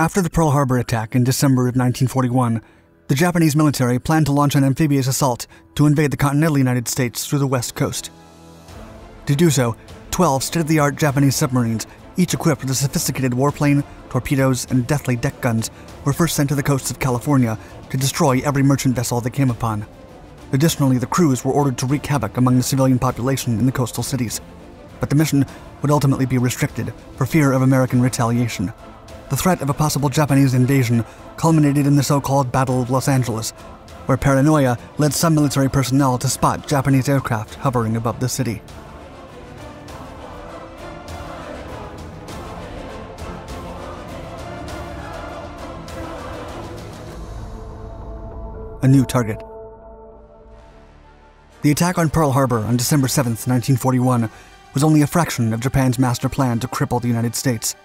After the Pearl Harbor attack in December of 1941, the Japanese military planned to launch an amphibious assault to invade the continental United States through the west coast. To do so, 12 state of the art Japanese submarines, each equipped with a sophisticated warplane, torpedoes, and deathly deck guns, were first sent to the coasts of California to destroy every merchant vessel they came upon. Additionally, the crews were ordered to wreak havoc among the civilian population in the coastal cities. But the mission would ultimately be restricted for fear of American retaliation. The threat of a possible Japanese invasion culminated in the so called Battle of Los Angeles, where paranoia led some military personnel to spot Japanese aircraft hovering above the city. A new target. The attack on Pearl Harbor on December 7, 1941, was only a fraction of Japan's master plan to cripple the United States.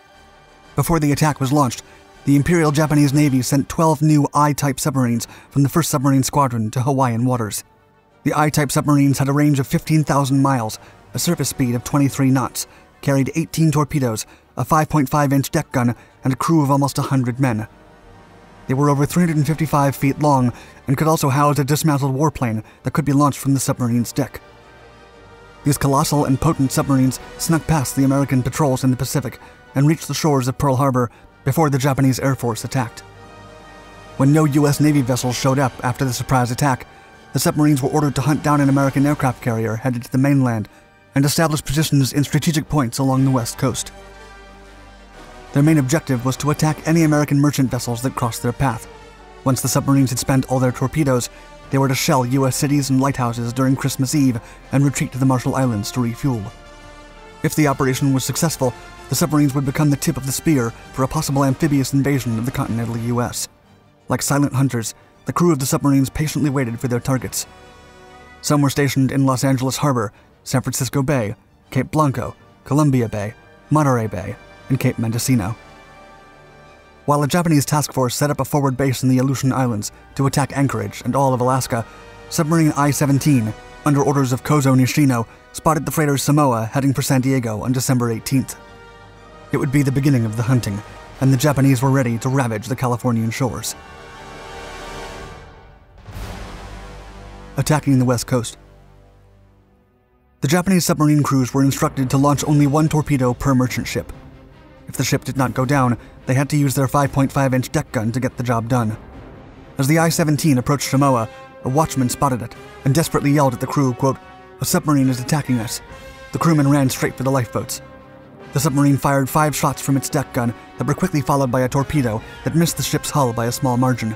Before the attack was launched, the Imperial Japanese Navy sent 12 new I type submarines from the 1st Submarine Squadron to Hawaiian waters. The I type submarines had a range of 15,000 miles, a surface speed of 23 knots, carried 18 torpedoes, a 5.5 inch deck gun, and a crew of almost 100 men. They were over 355 feet long and could also house a dismantled warplane that could be launched from the submarine's deck. These colossal and potent submarines snuck past the American patrols in the Pacific and reached the shores of Pearl Harbor before the Japanese Air Force attacked. When no U.S. Navy vessels showed up after the surprise attack, the submarines were ordered to hunt down an American aircraft carrier headed to the mainland and establish positions in strategic points along the west coast. Their main objective was to attack any American merchant vessels that crossed their path. Once the submarines had spent all their torpedoes, they were to shell U.S. cities and lighthouses during Christmas Eve and retreat to the Marshall Islands to refuel. If the operation was successful, the submarines would become the tip of the spear for a possible amphibious invasion of the continental U.S. Like silent hunters, the crew of the submarines patiently waited for their targets. Some were stationed in Los Angeles Harbor, San Francisco Bay, Cape Blanco, Columbia Bay, Monterey Bay, and Cape Mendocino. While a Japanese task force set up a forward base in the Aleutian Islands to attack Anchorage and all of Alaska, submarine I 17, under orders of Kozo Nishino, spotted the freighter Samoa heading for San Diego on December 18th. It would be the beginning of the hunting, and the Japanese were ready to ravage the Californian shores. Attacking the west coast. The Japanese submarine crews were instructed to launch only one torpedo per merchant ship. If the ship did not go down, they had to use their 5.5 inch deck gun to get the job done. As the I 17 approached Samoa, a watchman spotted it and desperately yelled at the crew, quote, A submarine is attacking us. The crewmen ran straight for the lifeboats. The submarine fired five shots from its deck gun that were quickly followed by a torpedo that missed the ship's hull by a small margin.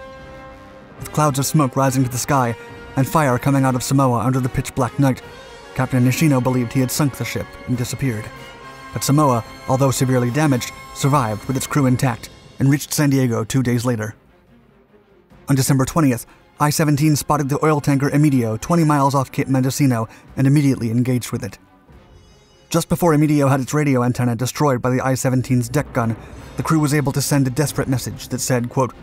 With clouds of smoke rising to the sky and fire coming out of Samoa under the pitch black night, Captain Nishino believed he had sunk the ship and disappeared. But Samoa, although severely damaged, survived with its crew intact and reached San Diego two days later. On December 20th, I 17 spotted the oil tanker Emidio 20 miles off Cape Mendocino and immediately engaged with it. Just before Emidio had its radio antenna destroyed by the I 17's deck gun, the crew was able to send a desperate message that said, quote,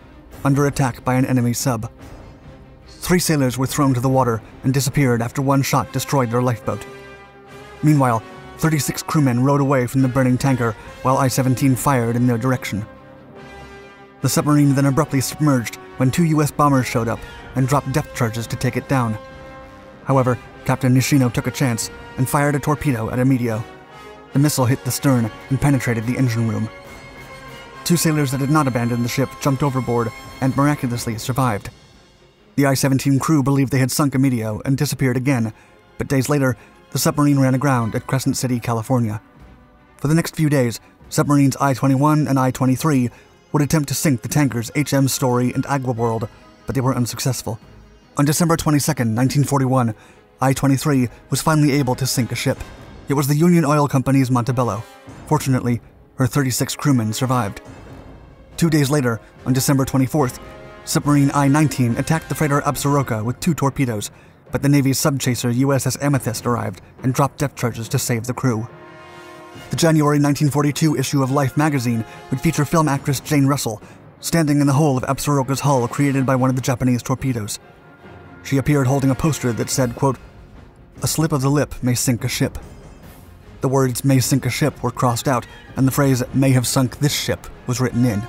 under attack by an enemy sub. Three sailors were thrown to the water and disappeared after one shot destroyed their lifeboat. Meanwhile, 36 crewmen rowed away from the burning tanker while I 17 fired in their direction. The submarine then abruptly submerged when two US bombers showed up and dropped depth charges to take it down. However, Captain Nishino took a chance and fired a torpedo at Emidio. The missile hit the stern and penetrated the engine room. Two sailors that had not abandoned the ship jumped overboard and miraculously survived. The I 17 crew believed they had sunk Emidio and disappeared again, but days later, the submarine ran aground at Crescent City, California. For the next few days, submarines I 21 and I 23 would attempt to sink the tankers HM Storey and Agwiworld, but they were unsuccessful. On December 22, 1941, I 23 was finally able to sink a ship. It was the Union Oil Company's Montebello. Fortunately, her 36 crewmen survived. Two days later, on December 24th, submarine I 19 attacked the freighter Absaroka with two torpedoes, but the Navy's subchaser USS Amethyst arrived and dropped depth charges to save the crew. The January 1942 issue of Life magazine would feature film actress Jane Russell standing in the hole of Absaroka's hull created by one of the Japanese torpedoes. She appeared holding a poster that said, quote, A slip of the lip may sink a ship. The words may sink a ship were crossed out, and the phrase may have sunk this ship was written in.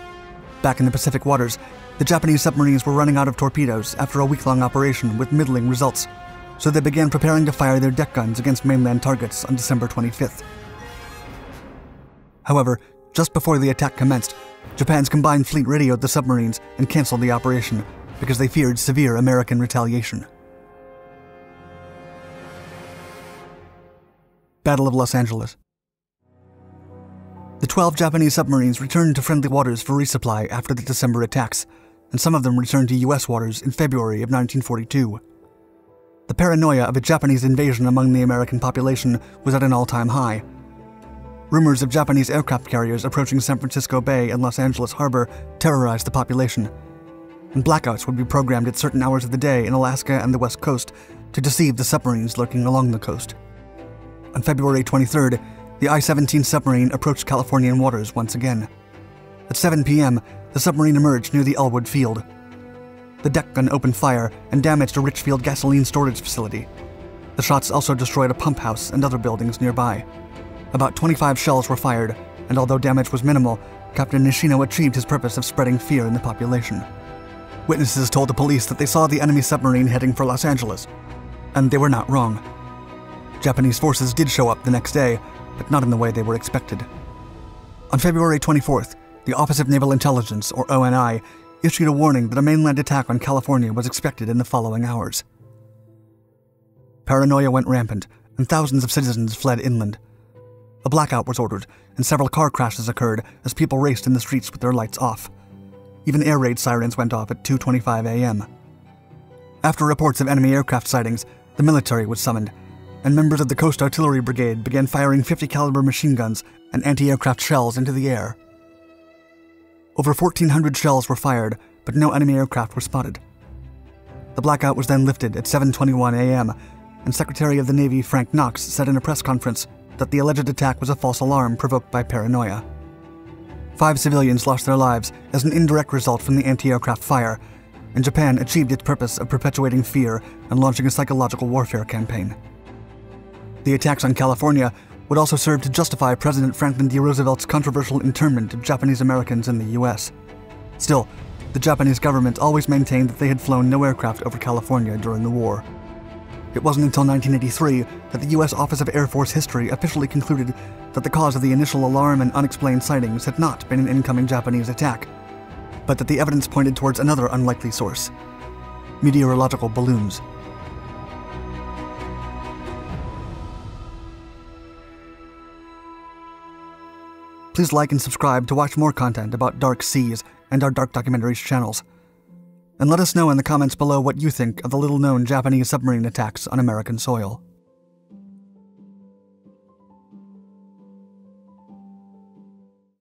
Back in the Pacific waters, the Japanese submarines were running out of torpedoes after a week long operation with middling results, so they began preparing to fire their deck guns against mainland targets on December 25th. However, just before the attack commenced, Japan's combined fleet radioed the submarines and canceled the operation because they feared severe American retaliation. Battle of Los Angeles. The 12 Japanese submarines returned to friendly waters for resupply after the December attacks, and some of them returned to U.S. waters in February of 1942. The paranoia of a Japanese invasion among the American population was at an all time high. Rumors of Japanese aircraft carriers approaching San Francisco Bay and Los Angeles Harbor terrorized the population, and blackouts would be programmed at certain hours of the day in Alaska and the West Coast to deceive the submarines lurking along the coast. On February 23rd, the I 17 submarine approached Californian waters once again. At 7 p.m., the submarine emerged near the Ellwood Field. The deck gun opened fire and damaged a Richfield gasoline storage facility. The shots also destroyed a pump house and other buildings nearby. About 25 shells were fired, and although damage was minimal, Captain Nishino achieved his purpose of spreading fear in the population. Witnesses told the police that they saw the enemy submarine heading for Los Angeles, and they were not wrong. Japanese forces did show up the next day, but not in the way they were expected. On February 24th, the Office of Naval Intelligence, or ONI, issued a warning that a mainland attack on California was expected in the following hours. Paranoia went rampant, and thousands of citizens fled inland. A blackout was ordered, and several car crashes occurred as people raced in the streets with their lights off. Even air raid sirens went off at 2:25 a.m. After reports of enemy aircraft sightings, the military was summoned and members of the Coast Artillery Brigade began firing 50 caliber machine guns and anti-aircraft shells into the air. Over 1,400 shells were fired, but no enemy aircraft were spotted. The blackout was then lifted at 7:21 a.m., and Secretary of the Navy Frank Knox said in a press conference that the alleged attack was a false alarm provoked by paranoia. Five civilians lost their lives as an indirect result from the anti-aircraft fire, and Japan achieved its purpose of perpetuating fear and launching a psychological warfare campaign. The attacks on California would also serve to justify President Franklin D. Roosevelt's controversial internment of Japanese Americans in the U.S. Still, the Japanese government always maintained that they had flown no aircraft over California during the war. It wasn't until 1983 that the U.S. Office of Air Force History officially concluded that the cause of the initial alarm and unexplained sightings had not been an incoming Japanese attack, but that the evidence pointed towards another unlikely source meteorological balloons. Please like and subscribe to watch more content about Dark Seas and our Dark Documentaries channels. And let us know in the comments below what you think of the little known Japanese submarine attacks on American soil.